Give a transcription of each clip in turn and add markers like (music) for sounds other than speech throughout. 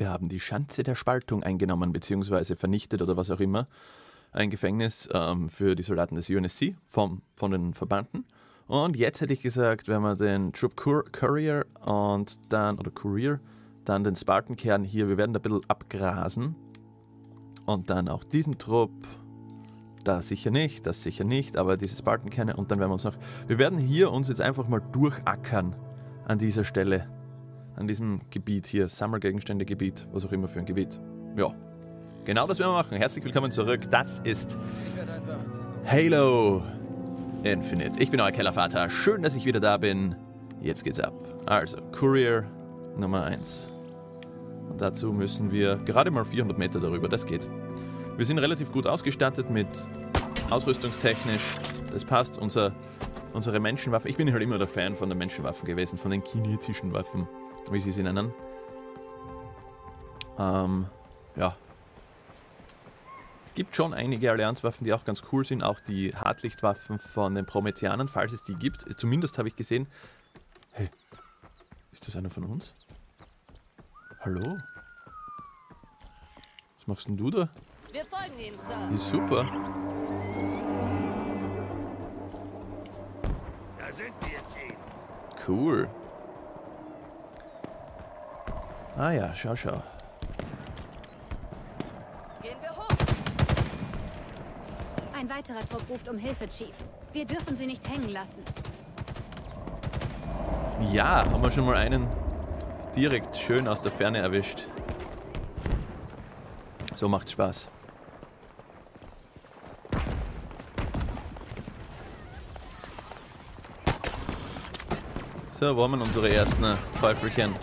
Wir haben die Schanze der Spaltung eingenommen, beziehungsweise vernichtet oder was auch immer. Ein Gefängnis ähm, für die Soldaten des UNSC vom, von den Verbanden. Und jetzt hätte ich gesagt, wenn wir den Troop Cour Courier und dann, oder Courier, dann den Spartan-Kern hier, wir werden da ein bisschen abgrasen. Und dann auch diesen Trupp. Da sicher nicht, das sicher nicht, aber diese Spartan-Kerne und dann werden wir uns noch. Wir werden hier uns jetzt einfach mal durchackern an dieser Stelle. An diesem Gebiet hier, Sammelgegenstände-Gebiet, was auch immer für ein Gebiet. Ja, genau das werden wir machen. Herzlich willkommen zurück. Das ist Halo Infinite. Ich bin euer Kellervater. Schön, dass ich wieder da bin. Jetzt geht's ab. Also, Courier Nummer 1. Und dazu müssen wir gerade mal 400 Meter darüber. Das geht. Wir sind relativ gut ausgestattet mit ausrüstungstechnisch. Das passt. Unser, unsere Menschenwaffen. Ich bin halt immer der Fan von den Menschenwaffen gewesen, von den kinetischen Waffen, wie sie sie nennen. Ähm, ja, es gibt schon einige Allianzwaffen, die auch ganz cool sind, auch die Hartlichtwaffen von den Prometheanern, falls es die gibt. Zumindest habe ich gesehen. Hey, ist das einer von uns? Hallo? Was machst denn du da? Wir folgen Ihnen, Sir. Ja, super. Da sind wir, Chief. Cool. Ah ja, schau, schau. Gehen wir hoch. Ein weiterer Trupp ruft um Hilfe, Chief. Wir dürfen sie nicht hängen lassen. Ja, haben wir schon mal einen direkt schön aus der Ferne erwischt. So macht's Spaß. So, wo haben wir unsere ersten Teufelchen?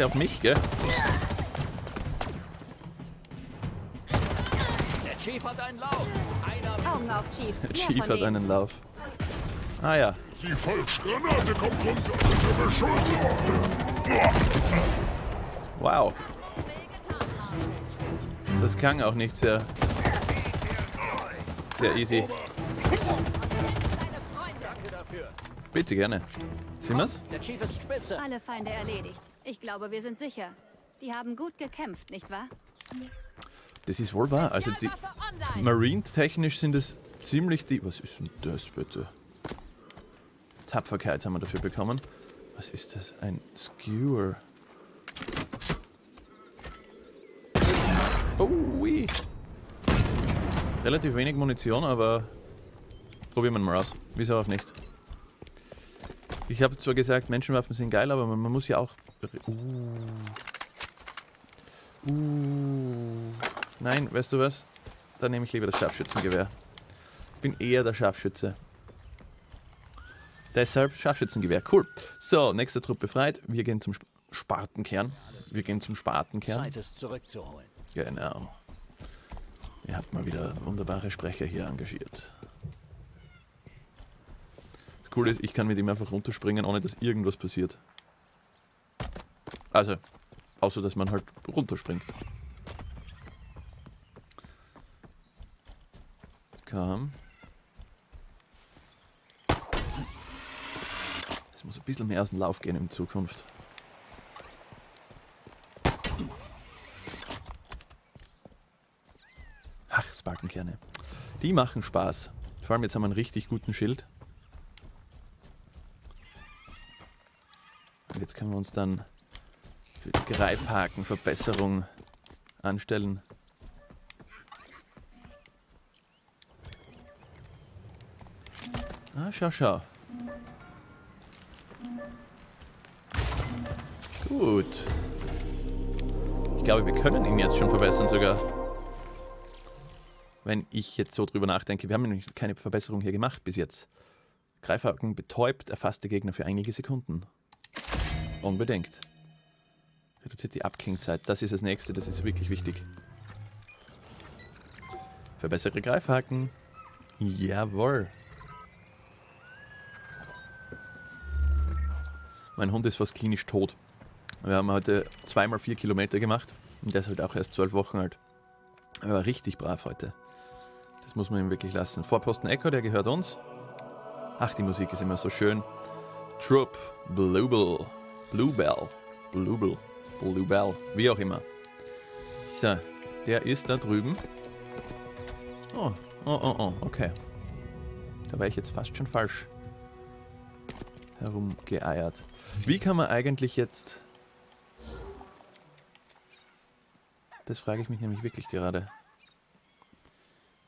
Granate auf mich, gell? Der Chief hat einen Lauf. Einer Augen auf, Chief. Der Chief hat einen Lauf. Ah ja, Die Falschgranate kommt runter. Wow. Das klang auch nicht sehr, sehr easy. Danke dafür. Bitte gerne. Sind wir's? Der Chief ist spitze. Alle Feinde erledigt. Ich glaube, wir sind sicher. Die haben gut gekämpft, nicht wahr? Das ist wohl wahr. Also die. Marine-technisch sind es ziemlich die. Was ist denn das bitte? Tapferkeit haben wir dafür bekommen. Was ist das? Ein Skewer. Oh, ui. Relativ wenig Munition, aber probieren wir mal aus. Wieso auch nicht? Ich habe zwar gesagt, Menschenwaffen sind geil, aber man, man muss ja auch. Uh. Uh. Nein, weißt du was? Dann nehme ich lieber das Scharfschützengewehr. Ich bin eher der Scharfschütze. Deshalb Scharfschützengewehr. Cool. So, nächster Trupp befreit. Wir gehen zum Sp Spartenkern. Wir gehen zum Spartenkern. Zeit es zurückzuholen. Genau. Ihr habt mal wieder wunderbare Sprecher hier engagiert. Das Coole ist, ich kann mit ihm einfach runterspringen, ohne dass irgendwas passiert. Also, außer dass man halt runterspringt. Komm. Es muss ein bisschen mehr aus dem Lauf gehen in Zukunft. Ach, Sparkenkerne. Die machen Spaß. Vor allem jetzt haben wir einen richtig guten Schild. Und jetzt können wir uns dann für die Greifhakenverbesserung anstellen. Ah, schau, schau. Gut. Ich glaube, wir können ihn jetzt schon verbessern sogar. Wenn ich jetzt so drüber nachdenke, wir haben nämlich keine Verbesserung hier gemacht bis jetzt. Greifhaken betäubt erfasste Gegner für einige Sekunden. Unbedingt. Reduziert die Abklingzeit. Das ist das nächste, das ist wirklich wichtig. Verbessere Greifhaken. Jawohl. Mein Hund ist fast klinisch tot. Wir haben heute zweimal vier Kilometer gemacht und der ist halt auch erst zwölf Wochen alt. Er war richtig brav heute. Das muss man ihm wirklich lassen. Vorposten Echo, der gehört uns. Ach, die Musik ist immer so schön. Troop, Bluebell, Bluebell, Bluebell, Bluebell, wie auch immer. So, der ist da drüben. Oh, oh, oh, oh, okay. Da war ich jetzt fast schon falsch herumgeeiert. Wie kann man eigentlich jetzt... Das frage ich mich nämlich wirklich gerade.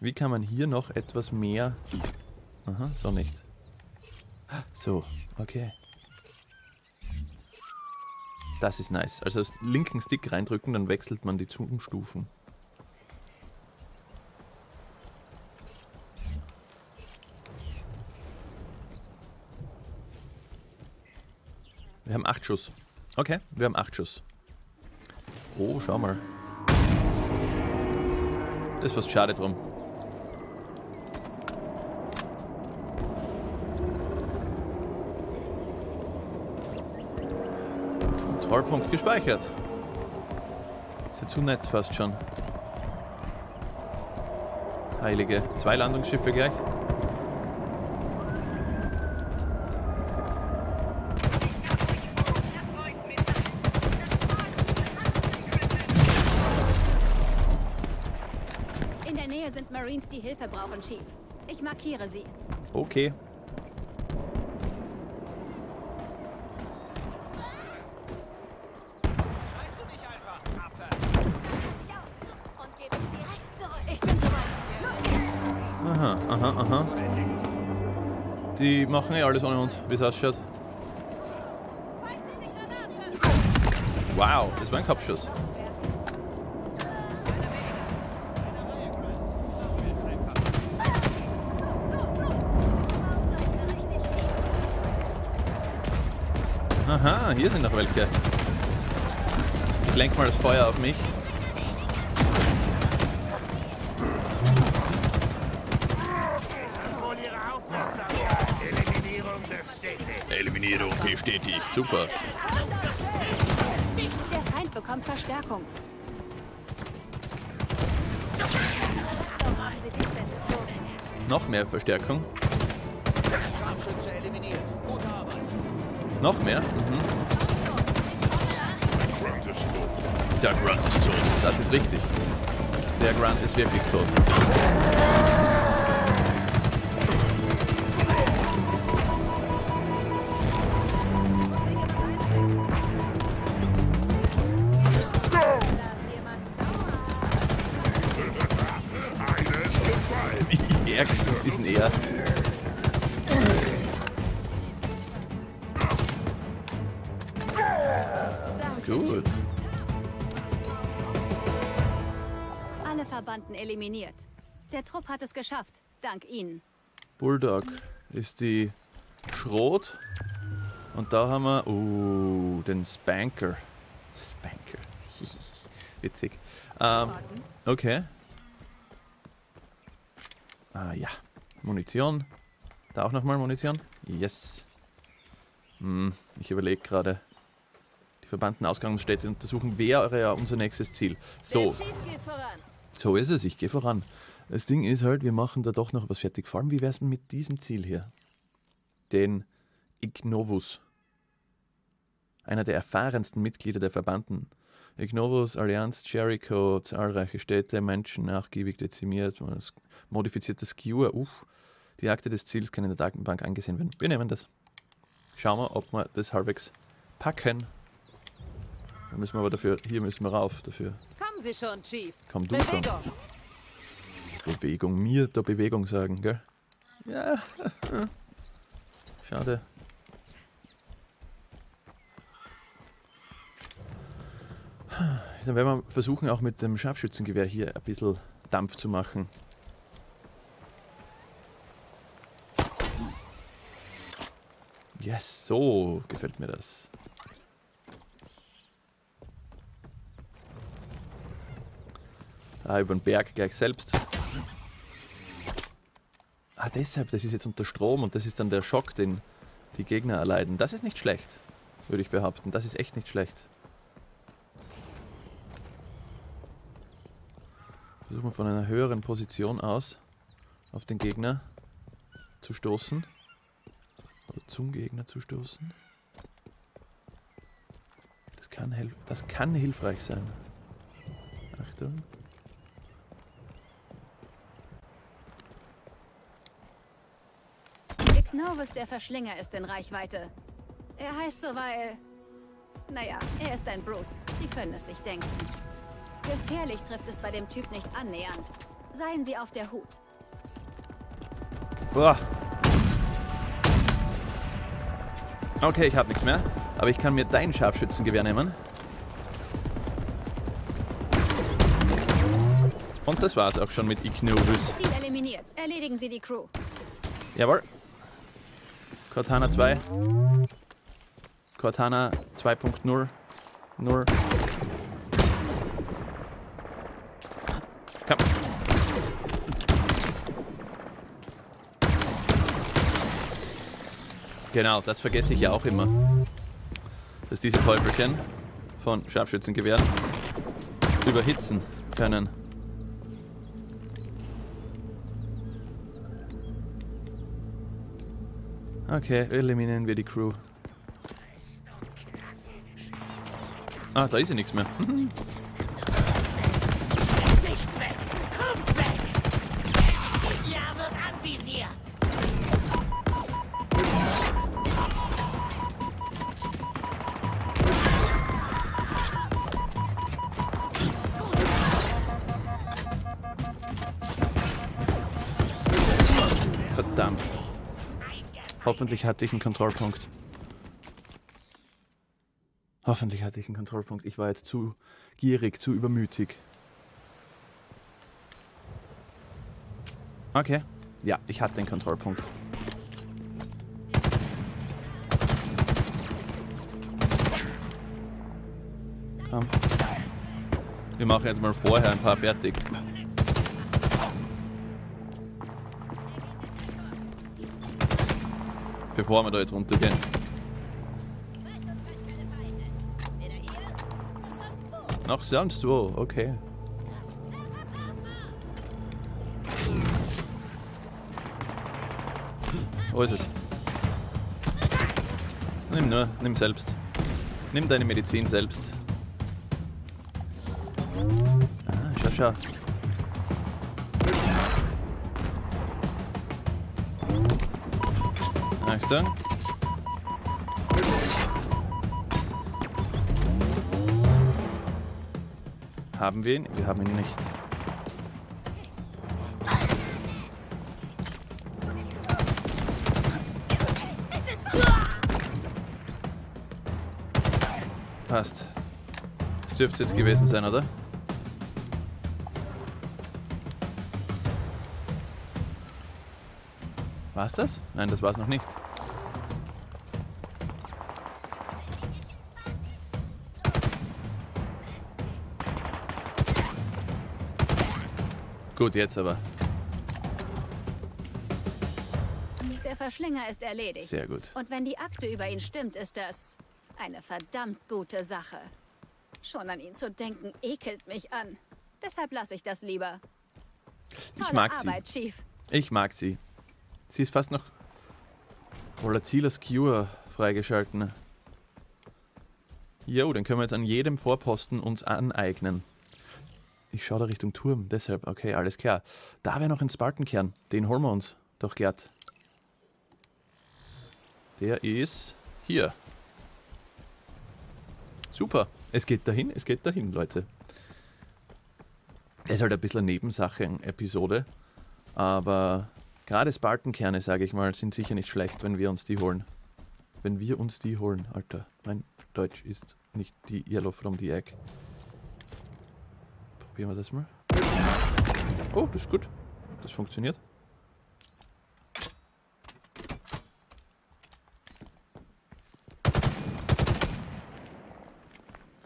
Wie kann man hier noch etwas mehr... Aha, so nicht. So, okay. Das ist nice. Also das linken Stick reindrücken, dann wechselt man die Zoom-Stufen. Wir haben acht Schuss. Okay, wir haben acht Schuss. Oh, schau mal. Das ist fast schade drum. Kontrollpunkt gespeichert. Ist ja zu nett fast schon. Heilige. Zwei Landungsschiffe gleich. In der Nähe sind Marines, die Hilfe brauchen, Chief. Ich markiere sie. Okay. Die machen eh alles ohne uns, wie es ausschaut. Wow, das war ein Kopfschuss. Aha, hier sind noch welche. Ich lenk mal das Feuer auf mich. Eliminierung bestätigt. Super. Der Feind bekommt Verstärkung. Noch mehr Verstärkung. Noch mehr. Mhm. Grant ist tot. Der Grunt ist tot. Das ist richtig. Der Grunt ist wirklich tot. Gefallen. Ärgstens ist ein er. Gut. Alle Verbanden eliminiert. Der Trupp hat es geschafft. Dank Ihnen. Bulldog ist die Schrot. Und da haben wir uh, den Spanker. Spanker. (laughs) Witzig. Ähm, okay. Ah ja. Munition. Da auch nochmal Munition. Yes. Hm, ich überlege gerade. Die verbannten Ausgangsstätte untersuchen wäre ja unser nächstes Ziel. So. So ist es, ich gehe voran. Das Ding ist halt, wir machen da doch noch was fertig. Vor allem, wie wär's denn mit diesem Ziel hier? Den Ignovus. Einer der erfahrensten Mitglieder der Ignovus, Allianz, Jericho, zahlreiche Städte, Menschen nachgiebig dezimiert, modifiziertes Skewer, uff. Die Akte des Ziels kann in der Datenbank angesehen werden. Wir nehmen das. Schauen wir, ob wir das halbwegs packen. Da müssen wir aber dafür, hier müssen wir rauf, dafür. Kommen Sie schon, Chief. Komm du schon. Bewegung. Bewegung, mir der Bewegung sagen, gell? Ja. (laughs) Schade. Dann werden wir versuchen, auch mit dem Scharfschützengewehr hier ein bisschen Dampf zu machen. Yes, so gefällt mir das. Da über den Berg gleich selbst. Ah, deshalb, das ist jetzt unter Strom und das ist dann der Schock, den die Gegner erleiden. Das ist nicht schlecht, würde ich behaupten. Das ist echt nicht schlecht. Versuchen wir von einer höheren Position aus auf den Gegner zu stoßen. Oder zum Gegner zu stoßen. Das kann, das kann hilfreich sein. Achtung. Ignovis der Verschlinger ist in Reichweite. Er heißt so, weil... Naja, er ist ein Brute. Sie können es sich denken. Gefährlich trifft es bei dem Typ nicht annähernd. Seien Sie auf der Hut. Boah. Okay, ich habe nichts mehr. Aber ich kann mir dein Scharfschützengewehr nehmen. Und das war's auch schon mit Ignobus. Ziel eliminiert. Erledigen Sie die Crew. Jawohl. Cortana 2. Cortana 2.0. 0. Genau, das vergesse ich ja auch immer. Dass diese Teufelchen von Scharfschützengewehren überhitzen können. Okay, eliminieren wir die Crew. Ah, da ist ja nichts mehr. (laughs) Hoffentlich hatte ich einen Kontrollpunkt. Hoffentlich hatte ich einen Kontrollpunkt. Ich war jetzt zu gierig, zu übermütig. Okay. Ja, ich hatte den Kontrollpunkt. Komm. Wir machen jetzt mal vorher ein paar fertig. Bevor wir da jetzt runtergehen. Noch sonst wo, okay. Wo ist es? Nimm nur, nimm selbst. Nimm deine Medizin selbst. Ah, schau, schau. Achtung. Haben wir ihn? Wir haben ihn nicht. Passt. Das dürfte jetzt gewesen sein, oder? War's das? Nein, das war's noch nicht. Gut, jetzt aber. Der Verschlinger ist erledigt. Sehr gut. Und wenn die Akte über ihn stimmt, ist das eine verdammt gute Sache. Schon an ihn zu denken, ekelt mich an. Deshalb lasse ich das lieber. Tolle Ich mag sie. Arbeit, Chief. Ich mag sie. Sie ist fast noch Volatiles Cure freigeschalten. Jo, den können wir jetzt an jedem Vorposten uns aneignen. Ich schaue da Richtung Turm, deshalb, okay, alles klar. Da wäre noch ein Spartankern, den holen wir uns doch glatt. Der ist hier. Super, es geht dahin, es geht dahin, Leute. Das ist halt ein bisschen eine Nebensache, eine Episode. Aber gerade Spartankerne, sage ich mal, sind sicher nicht schlecht, wenn wir uns die holen. Wenn wir uns die holen, Alter. Mein Deutsch ist nicht die Yellow from the Egg. Probieren wir das mal. Oh, das ist gut. Das funktioniert.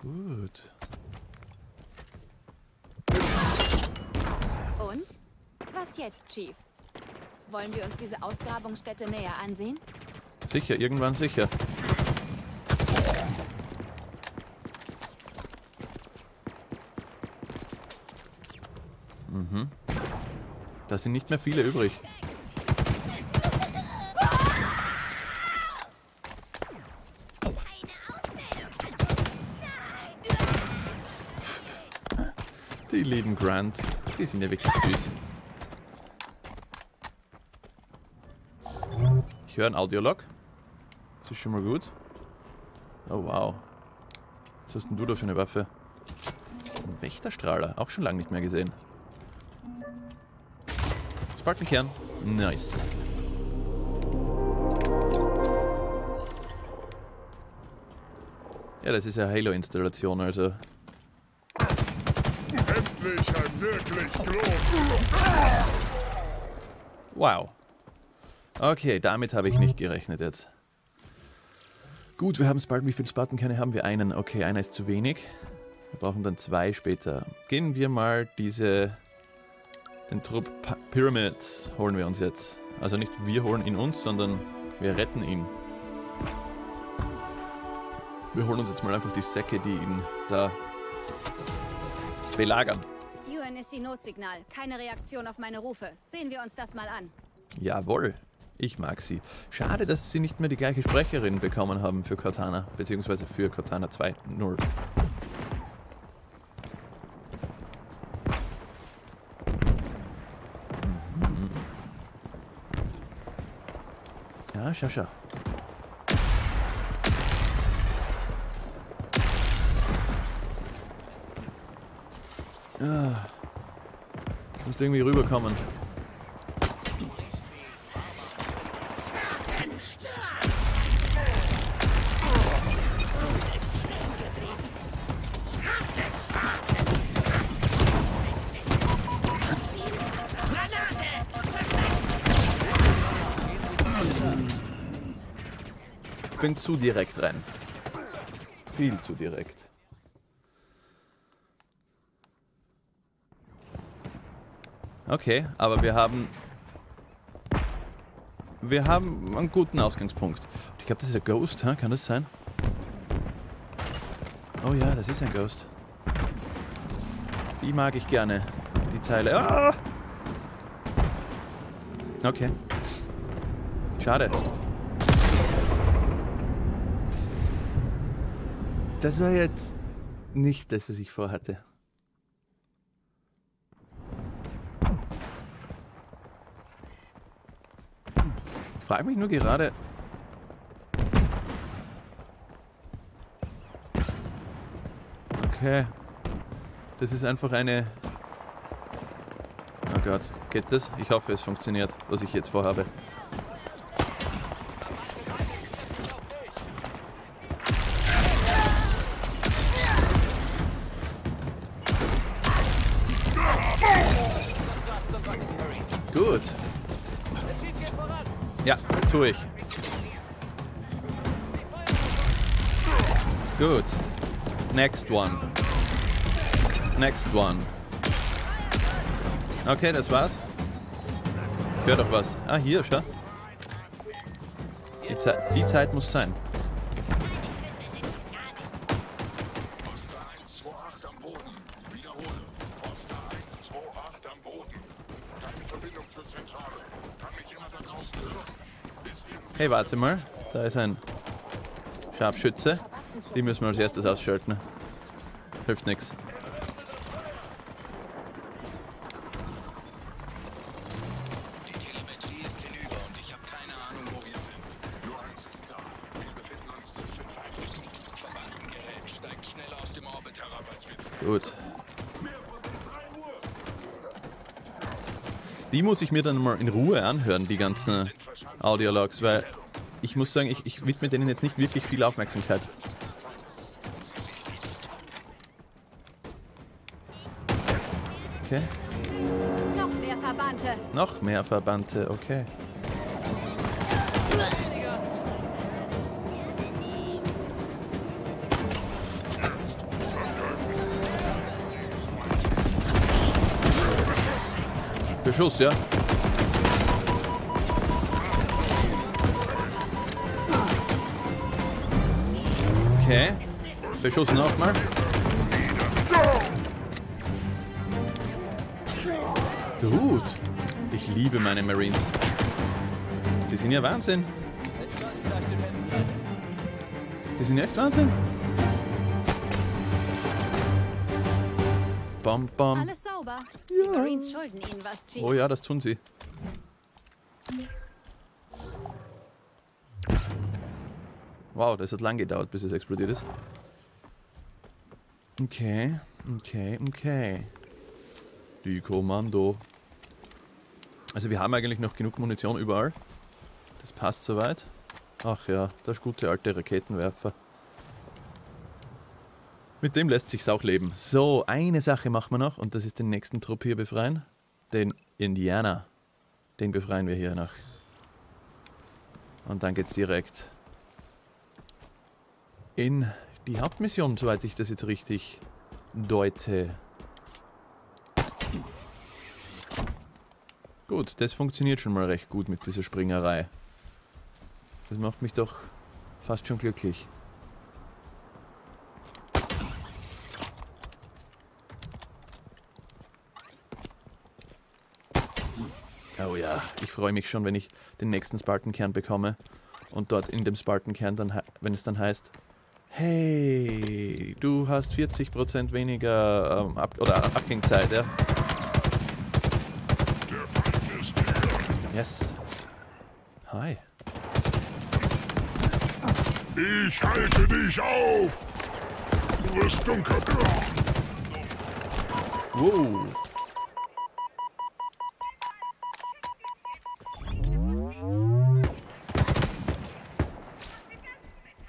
Gut. Und? Was jetzt, Chief? Wollen wir uns diese Ausgrabungsstätte näher ansehen? Sicher, irgendwann sicher. Mhm. Da sind nicht mehr viele übrig. Die lieben Grants, die sind ja wirklich süß. Ich höre einen Audiolog. Das ist schon mal gut. Oh wow. Was hast denn du da für eine Waffe? Ein Wächterstrahler, auch schon lange nicht mehr gesehen. Spartankern. Nice. Ja, das ist ja Halo-Installation, also Endlich ein wirklich. Wow. Okay, damit habe ich nicht gerechnet jetzt. Gut, wir haben Spartan. Wie viele Spartankerne haben wir? Einen. Okay, einer ist zu wenig. Wir brauchen dann zwei später. Gehen wir mal diese... Den Trupp Pyramids holen wir uns jetzt. Also nicht wir holen ihn uns, sondern wir retten ihn. Wir holen uns jetzt mal einfach die Säcke, die ihn da belagern. UNSC-Notsignal. Keine Reaktion auf meine Rufe. Sehen wir uns das mal an. Jawohl, ich mag sie. Schade, dass sie nicht mehr die gleiche Sprecherin bekommen haben für Cortana, beziehungsweise für Cortana 2.0. Schau, schau. Ja. Muss irgendwie rüberkommen. Bin zu direkt rein. Viel zu direkt. Okay, aber wir haben. Wir haben einen guten Ausgangspunkt. Ich glaube, das ist ein Ghost, hä? kann das sein? Oh ja, das ist ein Ghost. Die mag ich gerne. Die Teile. Ah! Okay. Schade. Das war jetzt nicht das, was ich vorhatte. Ich frage mich nur gerade. Okay. Das ist einfach eine. Oh Gott, geht das? Ich hoffe, es funktioniert, was ich jetzt vorhabe. Tue ich. Gut. Next one. Next one. Okay, das war's. Höre doch was. Ah, hier, schau. Die, Ze die Zeit muss sein. Hey, warte mal. Da ist ein Scharfschütze. Die müssen wir als erstes ausschalten. Hilft nichts. Die Telemetrie ist hinüber und ich habe keine Ahnung, wo wir sind. nur eins ist klar. Wir befinden uns tief in Feindlichen. Verbandengerät steigt schneller aus dem Orbit herab, als wir Gut. Die muss ich mir dann mal in Ruhe anhören, die ganzen Audiologs, weil ich muss sagen, ich, ich widme denen jetzt nicht wirklich viel Aufmerksamkeit. Okay, Noch mehr Verbannte. noch mehr Verbannte, okay. Beschuss, ja? Okay. Beschuss nochmal. Gut. Ich liebe meine Marines. Die sind ja Wahnsinn. Die sind echt Wahnsinn. Bam, bam. Alles sauber. Die Marines schulden Ihnen was, Chief. Oh ja, das tun sie. Wow, das hat lang gedauert, bis es explodiert ist. Okay, okay, okay. Die Kommando. Also wir haben eigentlich noch genug Munition überall. Das passt soweit. Ach ja, das gute alte Raketenwerfer. Mit dem lässt sich's auch leben. So, eine Sache machen wir noch und das ist den nächsten Trupp hier befreien. Den Indianer. Den befreien wir hier noch. Und dann geht's direkt in die Hauptmission, soweit ich das jetzt richtig deute. Gut, das funktioniert schon mal recht gut mit dieser Springerei. Das macht mich doch fast schon glücklich. Oh ja, ich freue mich schon, wenn ich den nächsten Spartan-Kern bekomme. Und dort in dem Spartan-Kern, wenn es dann heißt, hey, du hast 40% weniger ähm, Ab oder Abgangzeit, ja? Der Feind ist hier. Yes. Hi. Ich halte dich auf! Du wirst dunkel. Wow.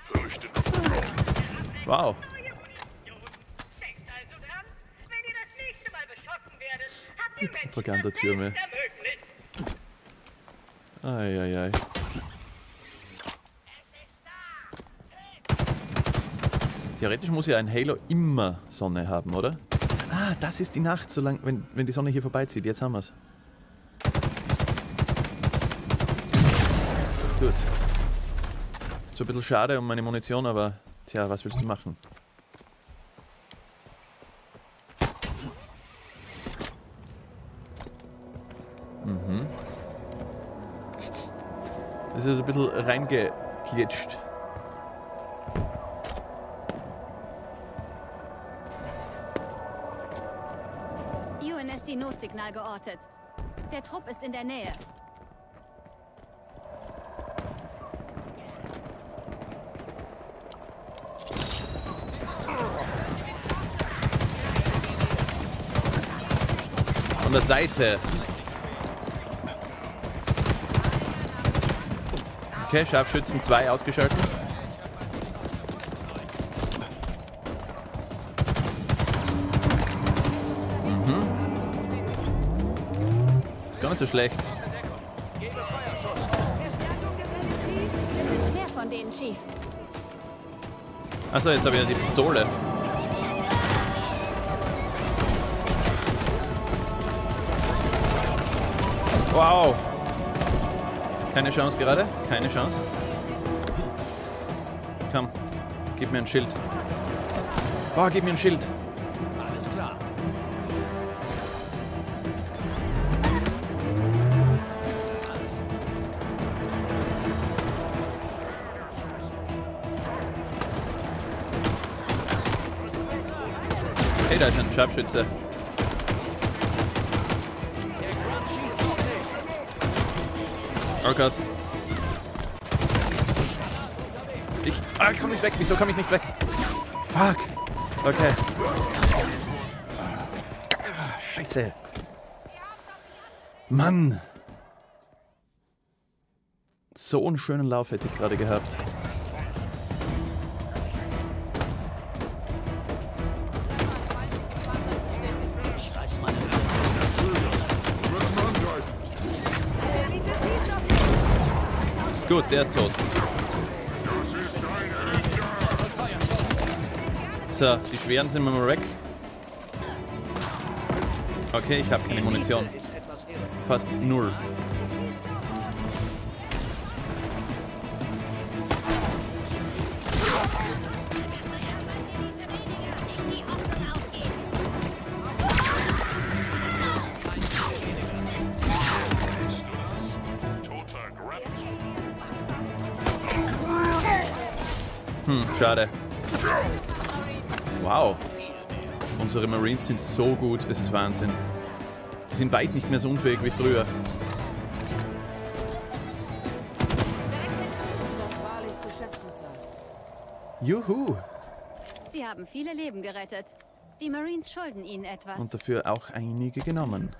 Fürchte Wow. Denkt also dran, wenn ihr das nächste Mal beschossen werdet, habt ihr Menschen Propagandatürme. Eieiei. Theoretisch muss ja ein Halo immer Sonne haben, oder? Ah, das ist die Nacht, solange, wenn, wenn die Sonne hier vorbeizieht. Jetzt haben wir's. Gut. Ist zwar ein bisschen schade um meine Munition, aber tja, was willst du machen? Mhm. Das ist ein bisschen reingeklitscht. UNSC Notsignal geortet. Der Trupp ist in der Nähe. Von der Seite. Okay, Scharfschützen 2 ausgeschaltet. Mhm. Ist gar nicht so schlecht. Achso, jetzt habe ich ja die Pistole. Wow. Keine Chance gerade. Keine Chance. Komm, gib mir ein Schild. Boah, gib mir ein Schild. Alles klar. Hey, da ist ein Scharfschütze. Oh Gott. Ich. Ah, ich komm nicht weg. Wieso komm ich nicht weg? Fuck. Okay. Ah, Scheiße. Mann. So einen schönen Lauf hätte ich gerade gehabt. Gut, der ist tot. So, die schweren sind wir mal weg. Okay, ich habe keine Munition. Fast null. Schade. Wow. Unsere Marines sind so gut, es ist Wahnsinn. Die sind weit nicht mehr so unfähig wie früher. Juhu. Sie haben viele Leben gerettet. Die Marines schulden Ihnen etwas. Und dafür auch einige genommen.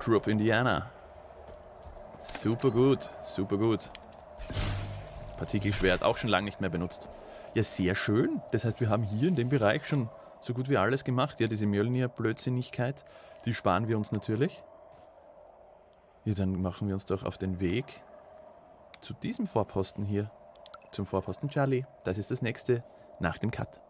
Troop Indiana. Super gut, super gut. Partikelschwert auch schon lange nicht mehr benutzt. Ja, sehr schön. Das heißt, wir haben hier in dem Bereich schon so gut wie alles gemacht. Ja, diese Mjölnir-Blödsinnigkeit, die sparen wir uns natürlich. Ja, dann machen wir uns doch auf den Weg zu diesem Vorposten hier. Zum Vorposten Charlie. Das ist das nächste nach dem Cut.